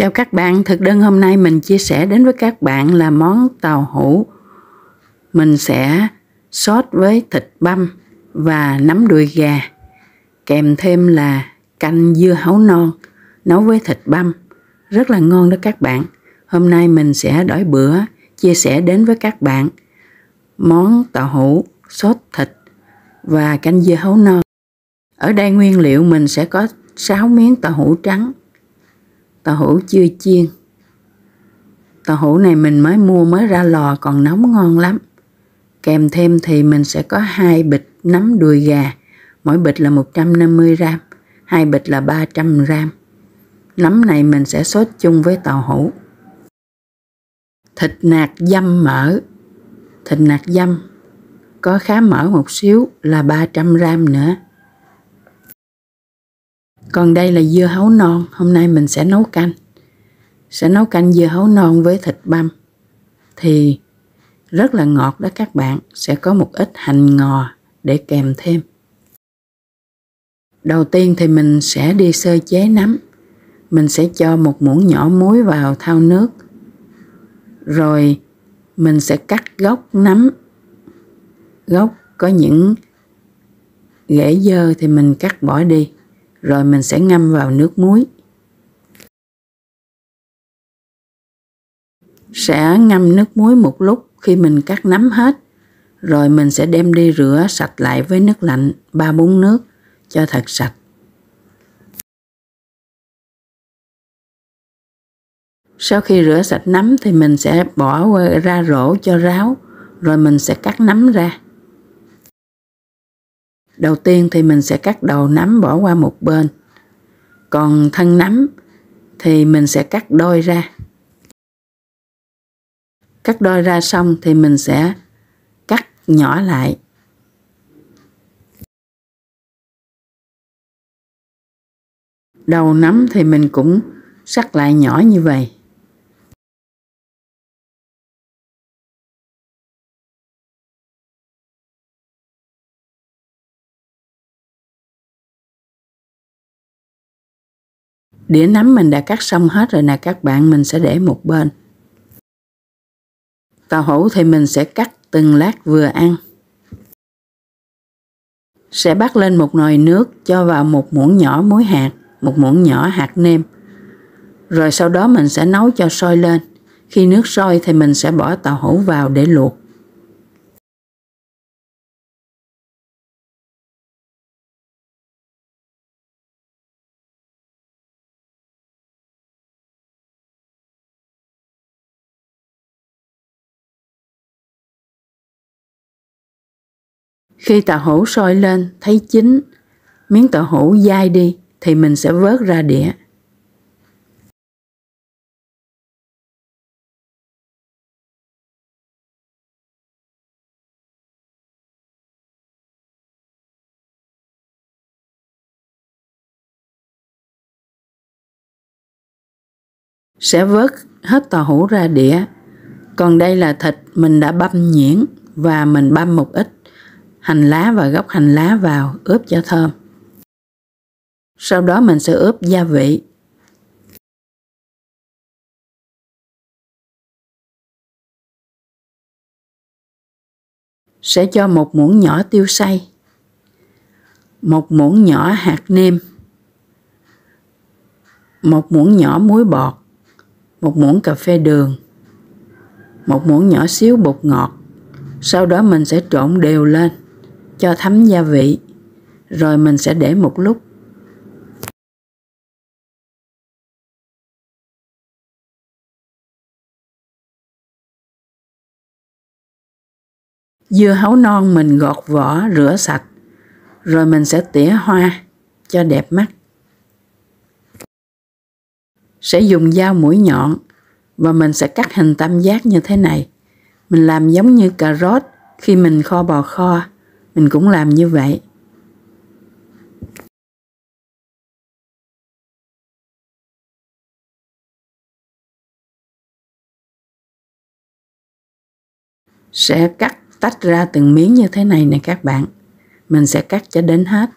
Chào các bạn, thực đơn hôm nay mình chia sẻ đến với các bạn là món tàu hũ. Mình sẽ sốt với thịt băm và nấm đùi gà. Kèm thêm là canh dưa hấu non nấu với thịt băm. Rất là ngon đó các bạn. Hôm nay mình sẽ đổi bữa chia sẻ đến với các bạn món tàu hũ, sốt thịt và canh dưa hấu non. Ở đây nguyên liệu mình sẽ có 6 miếng tàu hũ trắng tàu hũ chưa chiên. Tàu hũ này mình mới mua mới ra lò còn nóng ngon lắm. Kèm thêm thì mình sẽ có hai bịch nấm đùi gà. Mỗi bịch là 150 gram, hai bịch là 300 gram. Nấm này mình sẽ sốt chung với tàu hũ thịt nạc dăm mỡ. Thịt nạc dăm có khá mỡ một xíu là 300 gram nữa còn đây là dưa hấu non, hôm nay mình sẽ nấu canh. Sẽ nấu canh dưa hấu non với thịt băm. Thì rất là ngọt đó các bạn, sẽ có một ít hành ngò để kèm thêm. Đầu tiên thì mình sẽ đi sơ chế nấm. Mình sẽ cho một muỗng nhỏ muối vào thau nước. Rồi mình sẽ cắt gốc nấm. Gốc có những rễ dơ thì mình cắt bỏ đi rồi mình sẽ ngâm vào nước muối. Sẽ ngâm nước muối một lúc khi mình cắt nấm hết, rồi mình sẽ đem đi rửa sạch lại với nước lạnh 3-4 nước cho thật sạch. Sau khi rửa sạch nấm thì mình sẽ bỏ ra rổ cho ráo, rồi mình sẽ cắt nấm ra. Đầu tiên thì mình sẽ cắt đầu nấm bỏ qua một bên. Còn thân nấm thì mình sẽ cắt đôi ra. Cắt đôi ra xong thì mình sẽ cắt nhỏ lại. Đầu nấm thì mình cũng sắc lại nhỏ như vậy. Đĩa nấm mình đã cắt xong hết rồi nè các bạn, mình sẽ để một bên. Tàu hũ thì mình sẽ cắt từng lát vừa ăn. Sẽ bắt lên một nồi nước, cho vào một muỗng nhỏ muối hạt, một muỗng nhỏ hạt nêm. Rồi sau đó mình sẽ nấu cho sôi lên. Khi nước sôi thì mình sẽ bỏ tàu hũ vào để luộc. Khi tàu hũ sôi lên, thấy chín, miếng tàu hũ dai đi thì mình sẽ vớt ra đĩa. Sẽ vớt hết tàu hũ ra đĩa. Còn đây là thịt mình đã băm nhuyễn và mình băm một ít hành lá và gốc hành lá vào ướp cho thơm. Sau đó mình sẽ ướp gia vị. Sẽ cho một muỗng nhỏ tiêu xay, một muỗng nhỏ hạt nêm, một muỗng nhỏ muối bọt, một muỗng cà phê đường, một muỗng nhỏ xíu bột ngọt. Sau đó mình sẽ trộn đều lên cho thấm gia vị, rồi mình sẽ để một lúc. Dưa hấu non mình gọt vỏ, rửa sạch, rồi mình sẽ tỉa hoa cho đẹp mắt. Sẽ dùng dao mũi nhọn và mình sẽ cắt hình tam giác như thế này. Mình làm giống như cà rốt khi mình kho bò kho mình cũng làm như vậy. Sẽ cắt tách ra từng miếng như thế này nè các bạn. Mình sẽ cắt cho đến hết.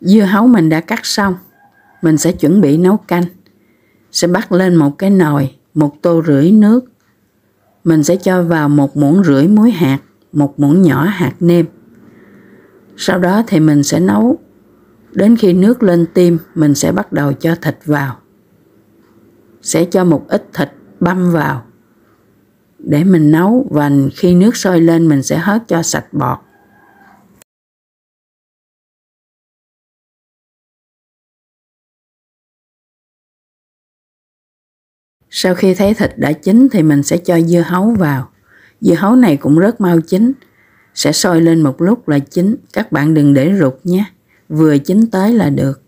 Dưa hấu mình đã cắt xong, mình sẽ chuẩn bị nấu canh. Sẽ bắt lên một cái nồi, một tô rưỡi nước. Mình sẽ cho vào một muỗng rưỡi muối hạt, một muỗng nhỏ hạt nêm. Sau đó thì mình sẽ nấu. Đến khi nước lên tim, mình sẽ bắt đầu cho thịt vào. Sẽ cho một ít thịt băm vào để mình nấu và khi nước sôi lên mình sẽ hớt cho sạch bọt. Sau khi thấy thịt đã chín thì mình sẽ cho dưa hấu vào. Dưa hấu này cũng rất mau chín. Sẽ sôi lên một lúc là chín. Các bạn đừng để rụt nhé. Vừa chín tới là được.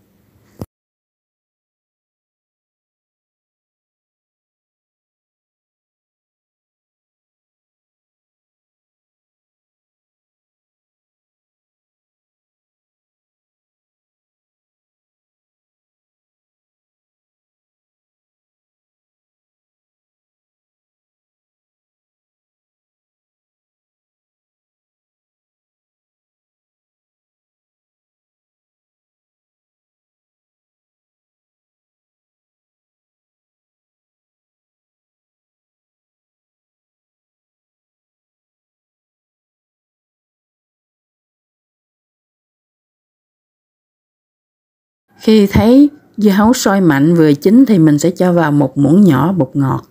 Khi thấy dưa hấu sôi mạnh vừa chín thì mình sẽ cho vào một muỗng nhỏ bột ngọt.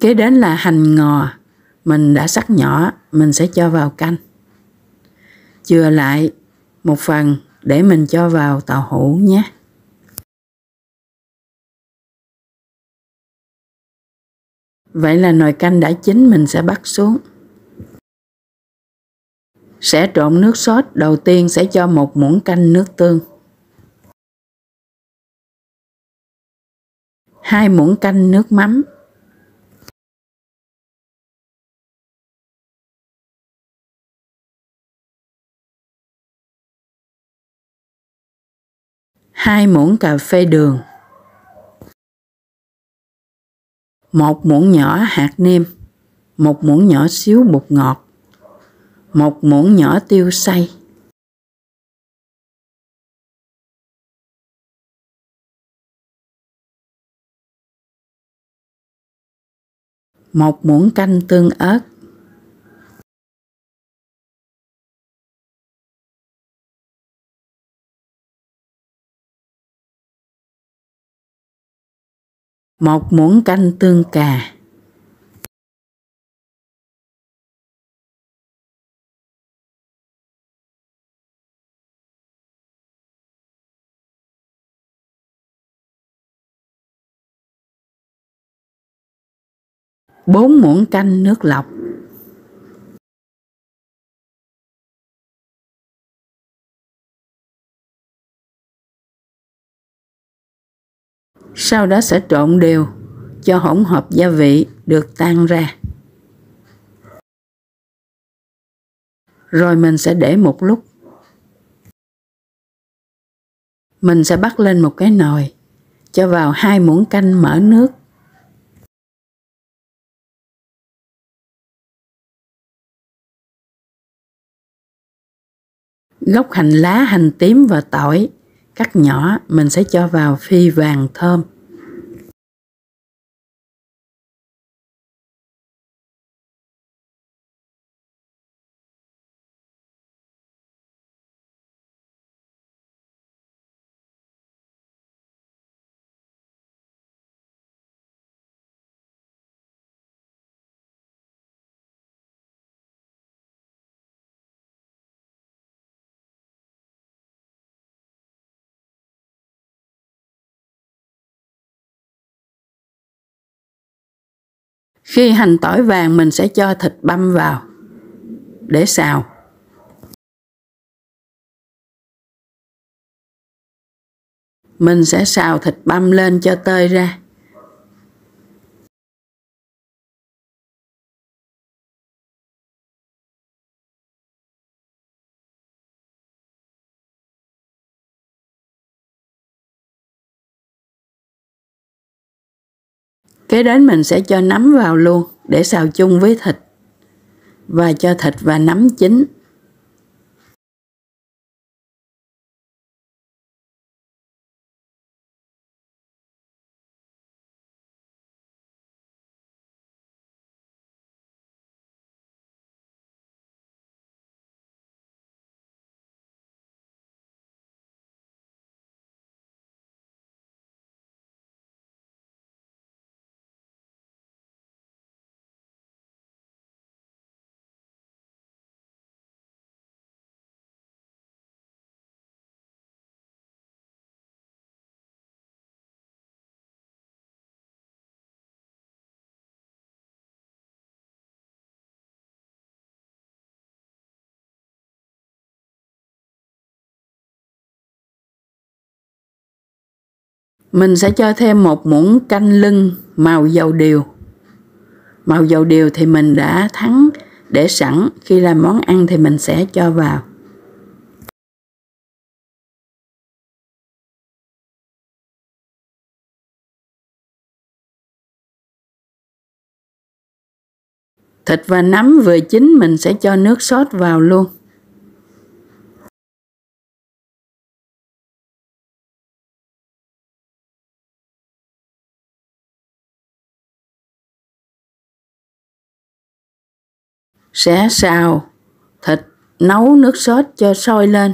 Kế đến là hành ngò, mình đã sắc nhỏ, mình sẽ cho vào canh. Chừa lại một phần để mình cho vào tàu hũ nhé. Vậy là nồi canh đã chín mình sẽ bắt xuống. Sẽ trộn nước sốt, đầu tiên sẽ cho một muỗng canh nước tương. Hai muỗng canh nước mắm. Hai muỗng cà phê đường. Một muỗng nhỏ hạt nêm. Một muỗng nhỏ xíu bột ngọt một muỗng nhỏ tiêu xay một muỗng canh tương ớt. Một muỗng canh tương cà. Bốn muỗng canh nước lọc Sau đó sẽ trộn đều cho hỗn hợp gia vị được tan ra. Rồi mình sẽ để một lúc. Mình sẽ bắt lên một cái nồi, cho vào hai muỗng canh mỡ nước Gốc hành lá, hành tím và tỏi cắt nhỏ mình sẽ cho vào phi vàng thơm. Khi hành tỏi vàng, mình sẽ cho thịt băm vào để xào. Mình sẽ xào thịt băm lên cho tơi ra. Kế đến mình sẽ cho nấm vào luôn, để xào chung với thịt. Và cho thịt và nấm chín. Mình sẽ cho thêm một muỗng canh lưng màu dầu điều. Màu dầu điều thì mình đã thắng để sẵn khi làm món ăn thì mình sẽ cho vào. Thịt và nấm vừa chín mình sẽ cho nước sốt vào luôn. Sẽ xào thịt, nấu nước sốt cho sôi lên.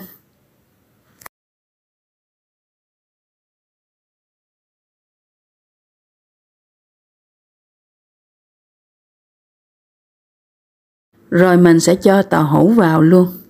Rồi mình sẽ cho tàu hũ vào luôn.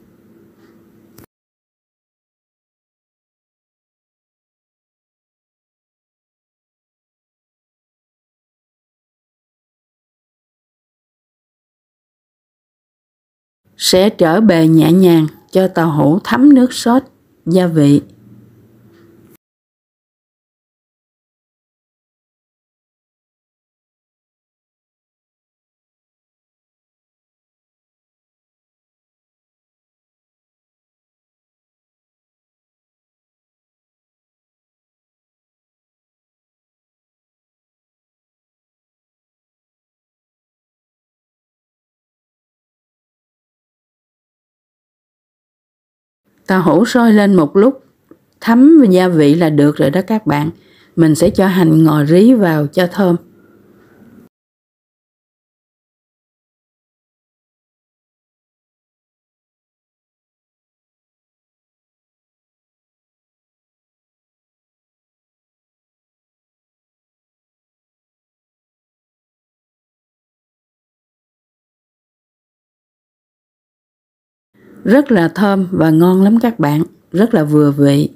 Sẽ trở bề nhẹ nhàng cho tàu hũ thấm nước sốt, gia vị. Ta hủ sôi lên một lúc, thấm gia vị là được rồi đó các bạn. Mình sẽ cho hành ngò rí vào cho thơm. Rất là thơm và ngon lắm các bạn rất là vừa vị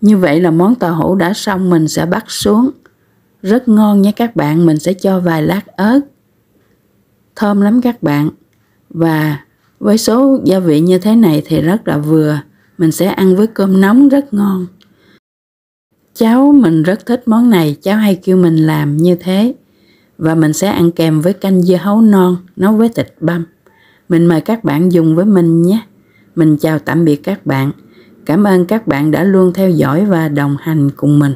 Như vậy là món tàu hũ đã xong mình sẽ bắt xuống. Rất ngon nha các bạn, mình sẽ cho vài lát ớt. Thơm lắm các bạn. Và với số gia vị như thế này thì rất là vừa. Mình sẽ ăn với cơm nóng rất ngon. Cháu mình rất thích món này, cháu hay kêu mình làm như thế. Và mình sẽ ăn kèm với canh dưa hấu non nấu với thịt băm. Mình mời các bạn dùng với mình nhé. Mình chào tạm biệt các bạn. Cảm ơn các bạn đã luôn theo dõi và đồng hành cùng mình.